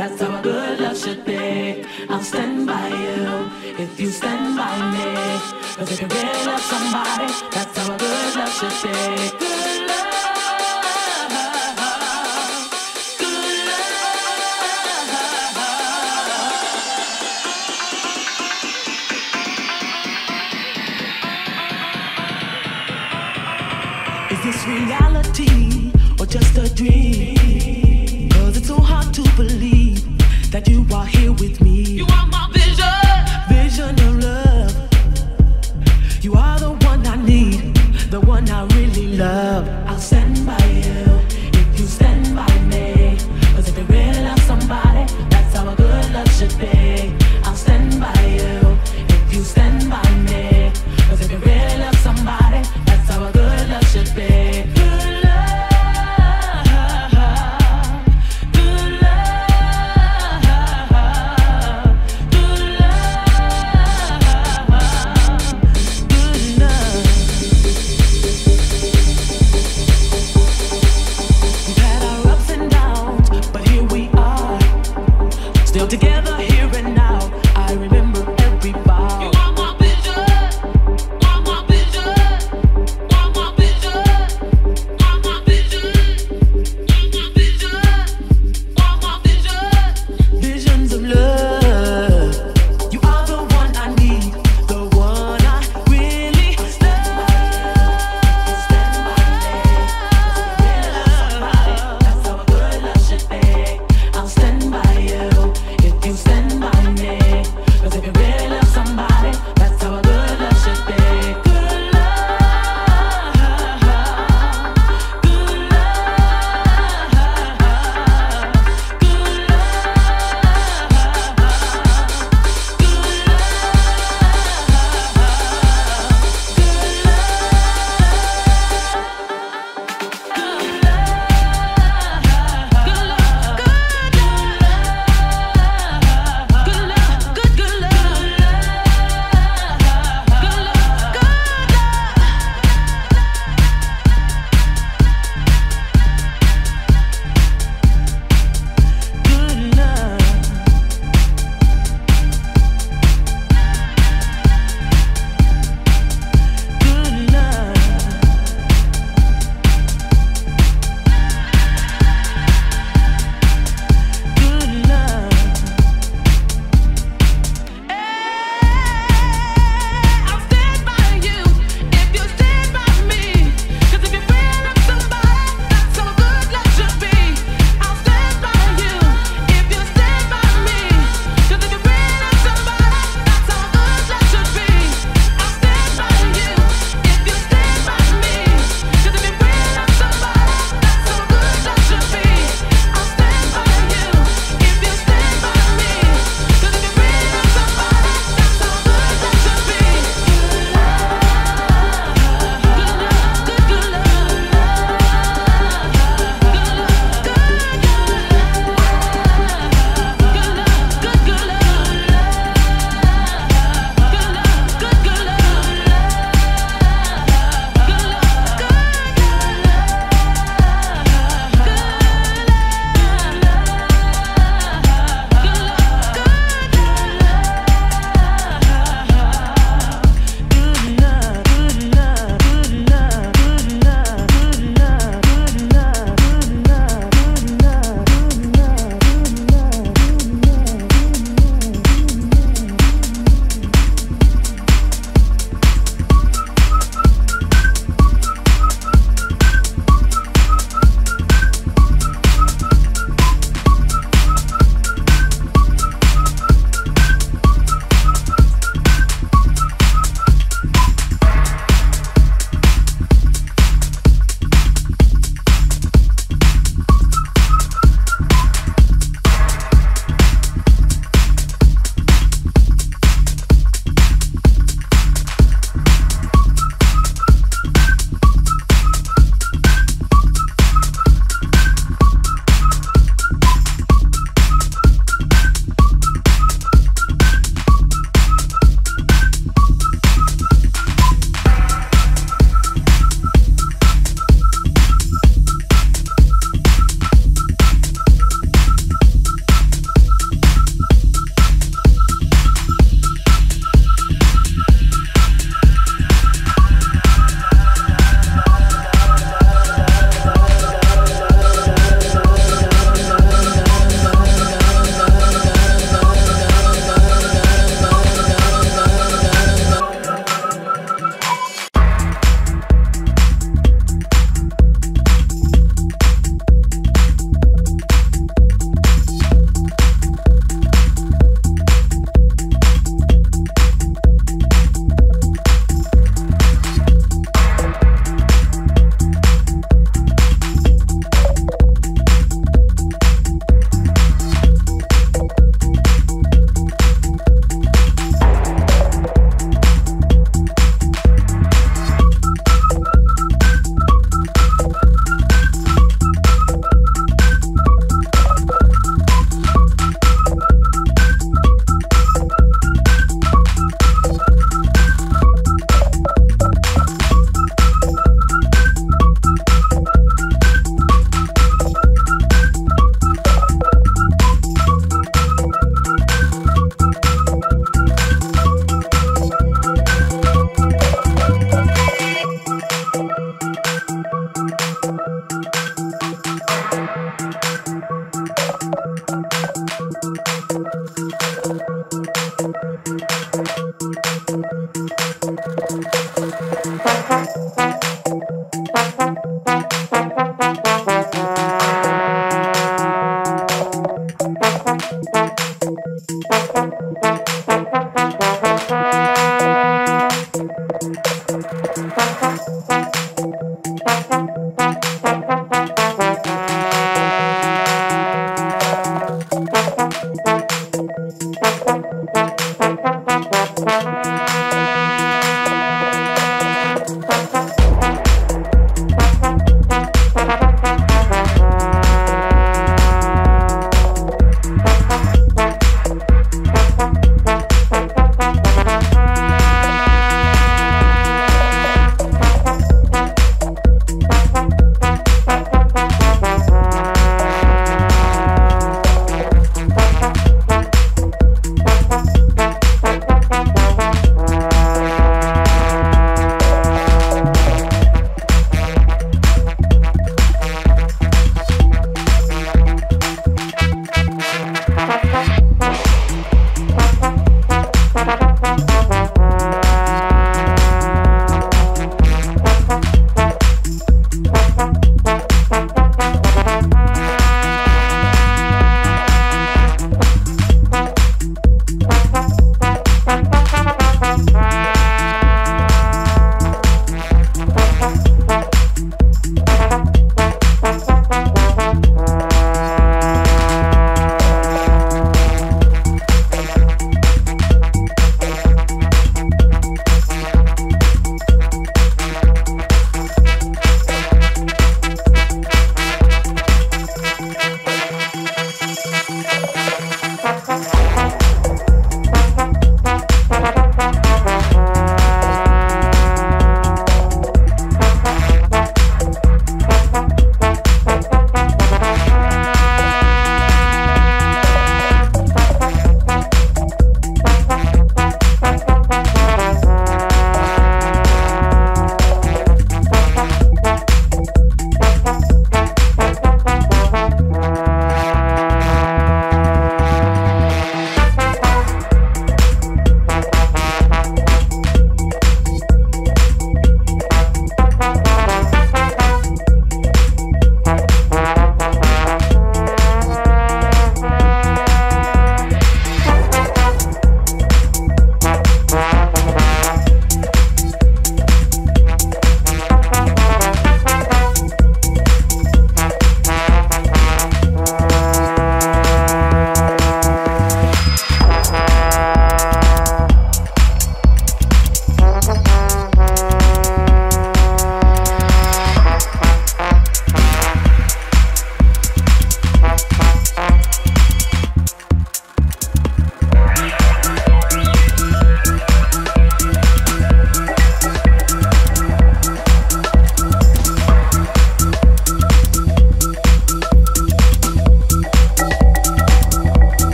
That's how a good love should be. I'll stand by you if you stand by me. Cause if you really love somebody, that's how a good love should be.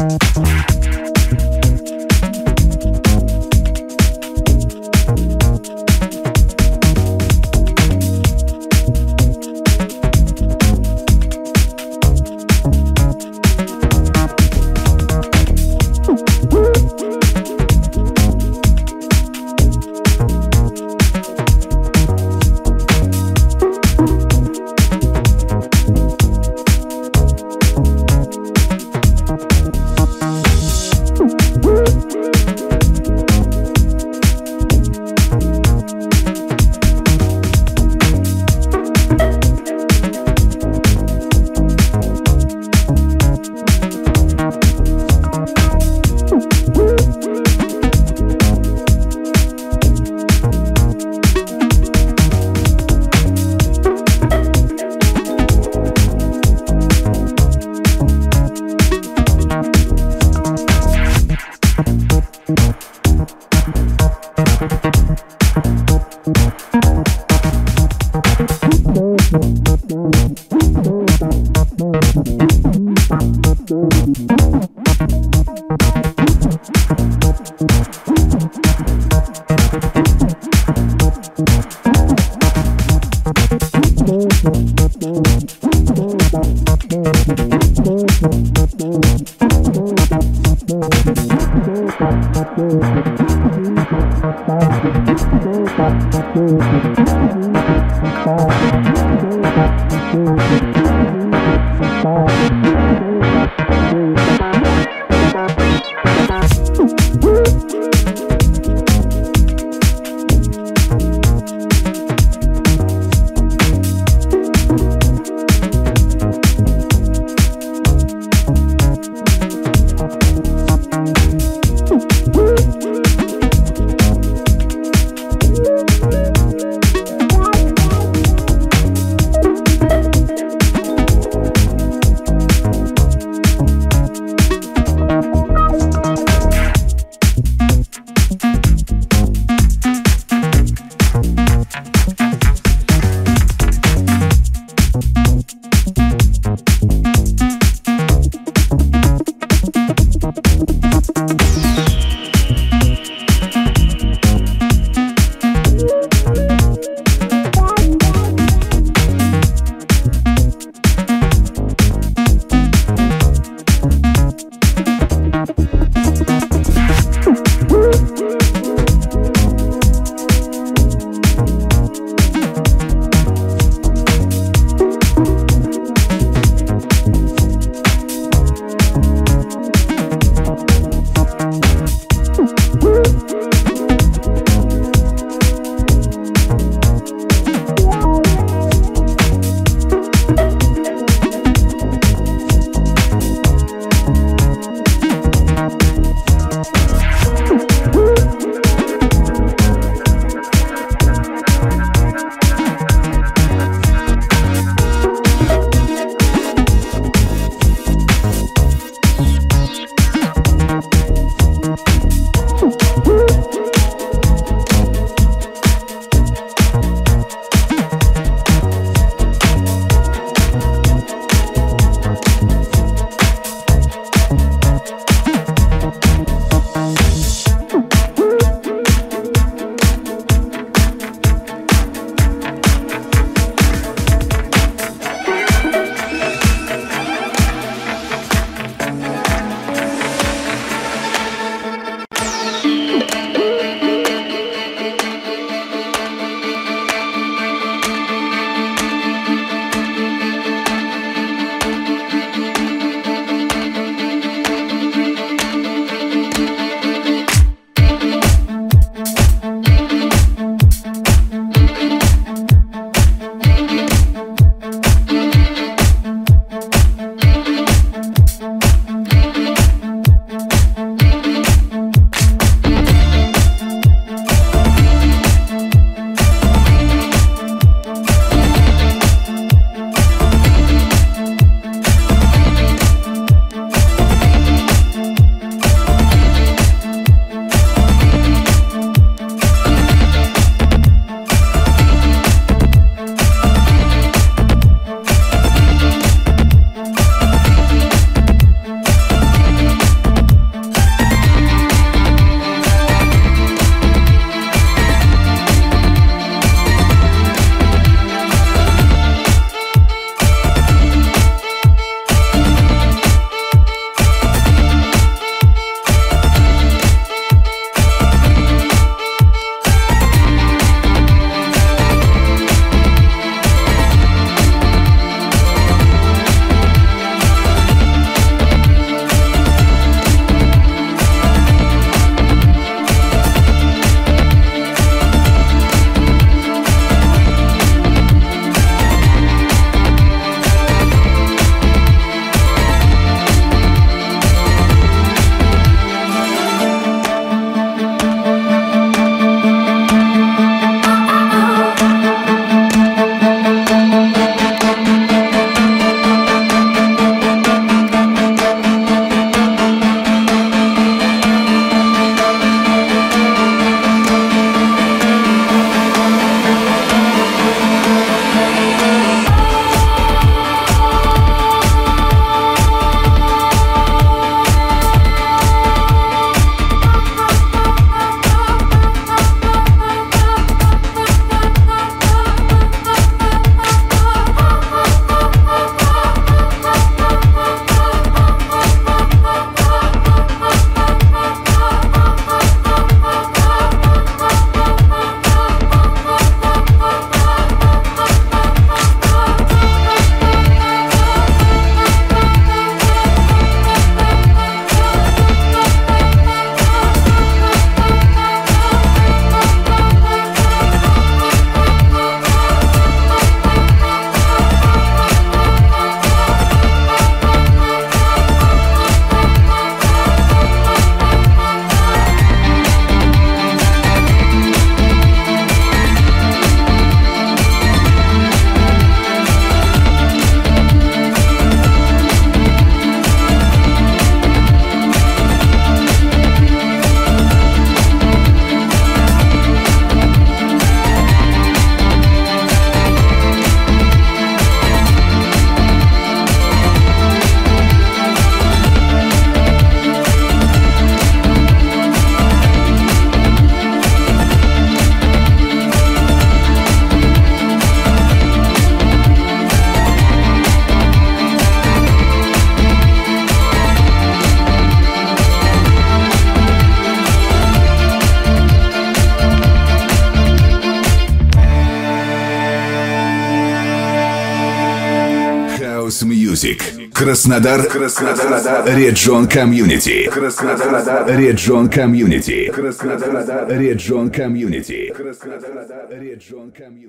Música Краснодар. Краснодар. Реджон Комьюнити. Краснодар. Реджон Комьюнити. Краснодар. Реджон Комьюнити. Краснодар. Реджон Комьюнити.